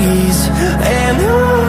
rays And on